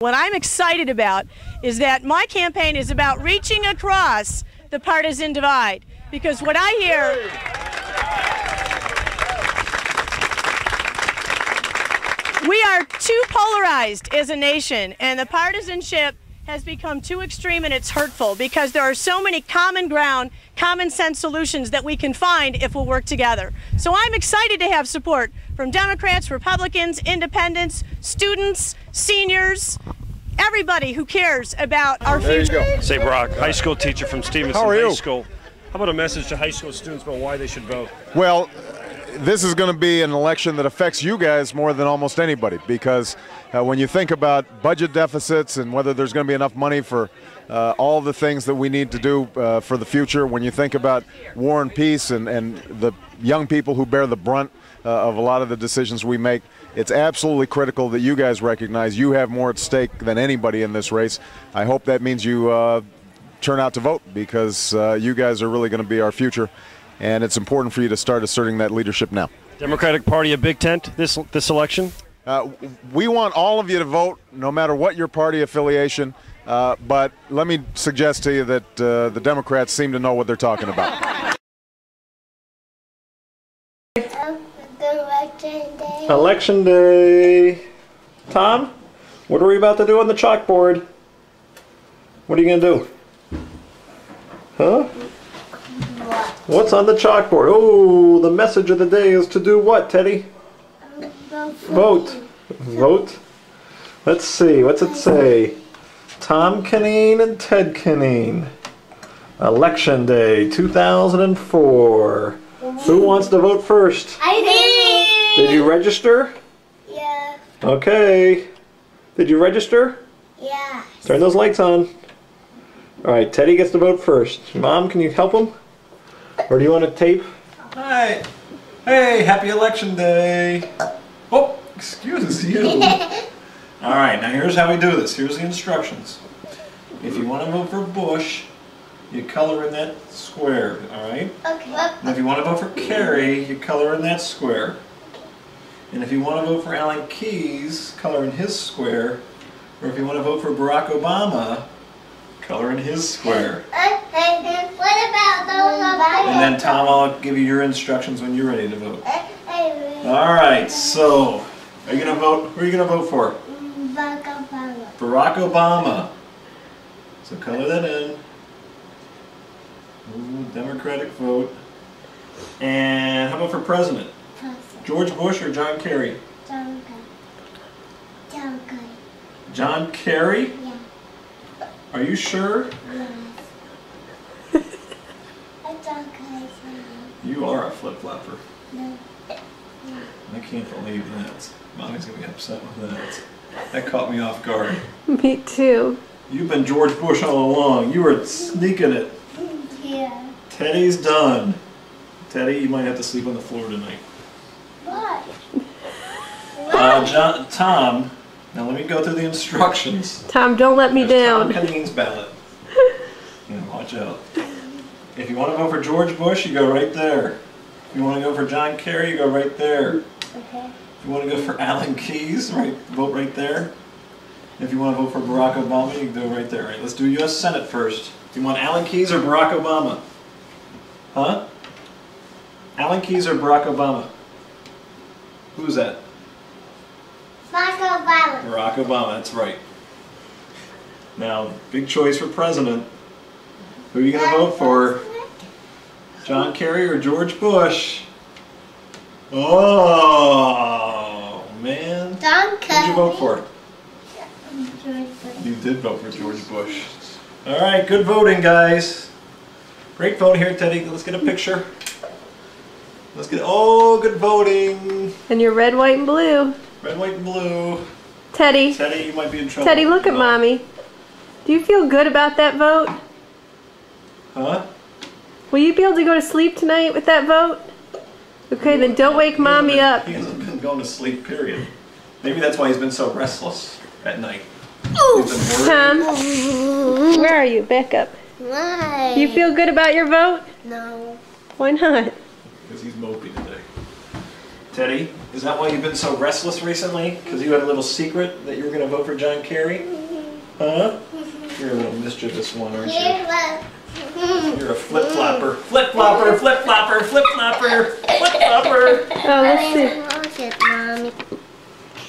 What I'm excited about is that my campaign is about reaching across the partisan divide. Because what I hear. We are too polarized as a nation, and the partisanship has become too extreme and it's hurtful because there are so many common ground, common sense solutions that we can find if we'll work together. So I'm excited to have support from Democrats, Republicans, independents, students, seniors, everybody who cares about our There you future. go. Say Brock, high school teacher from Stevenson How are High? School. How about a message to high school students about why they should vote? Well, this is going to be an election that affects you guys more than almost anybody because uh, when you think about budget deficits and whether there's going to be enough money for uh, all the things that we need to do uh, for the future, when you think about war and peace and, and the young people who bear the brunt uh, of a lot of the decisions we make, it's absolutely critical that you guys recognize you have more at stake than anybody in this race. I hope that means you uh, turn out to vote because uh, you guys are really going to be our future, and it's important for you to start asserting that leadership now. Democratic Party a big tent this this election? Uh, we want all of you to vote, no matter what your party affiliation. Uh, but let me suggest to you that uh, the Democrats seem to know what they're talking about. Election day. Election day. Tom, what are we about to do on the chalkboard? What are you going to do? Huh? What's on the chalkboard? Oh, the message of the day is to do what, Teddy? Vote. Vote. Let's see, what's it say? Tom Conneen and Ted Conneen. Election Day 2004. Who wants to vote first? I Did you register? Yeah. Okay. Did you register? Yeah. Turn those lights on. All right, Teddy gets to vote first. Mom, can you help him? Or do you want to tape? Hi. Hey, happy election day. Oh, excuse you. All right, now here's how we do this. Here's the instructions. If you want to vote for Bush, you color in that square, all right? Okay. And if you want to vote for Kerry, you color in that square. And if you want to vote for Alan Keyes, color in his square. Or if you want to vote for Barack Obama, color in his square. What about those And then Tom, I'll give you your instructions when you're ready to vote. All right, so are you going to vote? Who are you going to vote for? Barack Obama. Barack Obama. So color that in. Ooh, Democratic vote. And how about for president? George Bush or John Kerry? John Kerry? John Yeah. Are you sure? You are a flip flopper. I can't believe that. Mommy's gonna be upset with that. That caught me off guard. Me too. You've been George Bush all along. You were sneaking it. Yeah. Teddy's done. Teddy, you might have to sleep on the floor tonight. What? Uh, John, Tom, now let me go through the instructions. Tom, don't let me There's Tom down. Conneen's ballot. Yeah, watch out. If you want to vote for George Bush, you go right there. If you want to go for John Kerry, you go right there. Okay. If you want to go for Alan Keyes, right, vote right there. If you want to vote for Barack Obama, you can go right there. Right, let's do U.S. Senate first. Do you want Alan Keyes or Barack Obama? Huh? Alan Keyes or Barack Obama? Who's that? Michael Ballard. Barack Obama, that's right. Now, big choice for president. Who are you going to vote for? John Kerry or George Bush? Oh, man. Don Who'd you vote for? George You did vote for George Bush. All right, good voting, guys. Great vote here, Teddy. Let's get a picture. Let's get, oh, good voting. And you're red, white, and blue. Red, white, and blue. Teddy. Teddy, you might be in trouble. Teddy, look at No. mommy. Do you feel good about that vote? Huh? Will you be able to go to sleep tonight with that vote? Okay, then don't wake mommy been- up. He hasn't been going to sleep, period. Maybe that's why he's been so restless at night. He's been worried. Tom, where are you? Back up. Why? You feel good about your vote? No. Why not? Because he's mopey today. Teddy, Is that why you've been so restless recently? Because you had a little secret that you were going to vote for John Kerry? Huh? You're a little mischievous one, aren't you? You're a flip flopper. Flip flopper, flip flopper, flip flopper, flip flopper. Oh, let's see. Look at